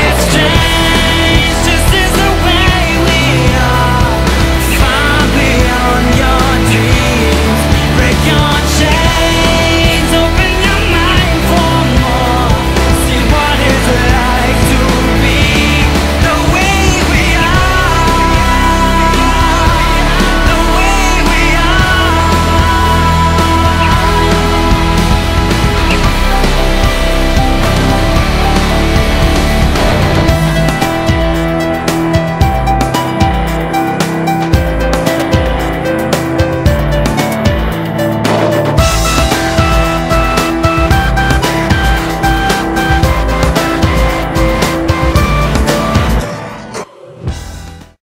it's changed